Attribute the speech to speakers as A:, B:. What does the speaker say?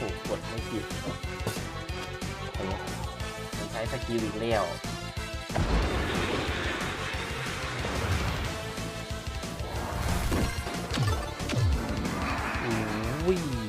A: ถูกกดไม่ผิดผมใช้สกิลอีกแล้ววิ่ง